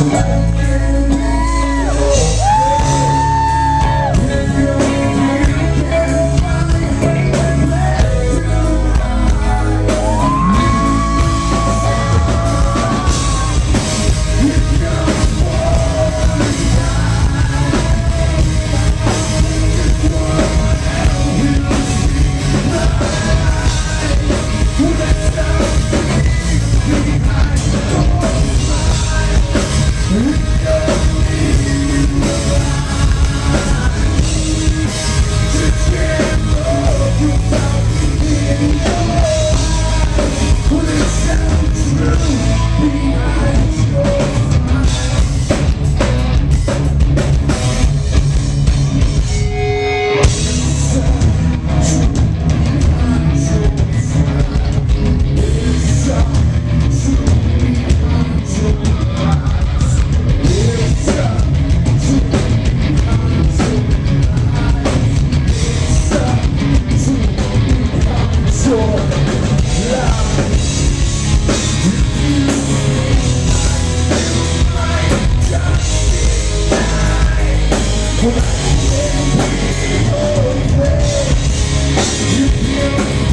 tonight. When I can't You feel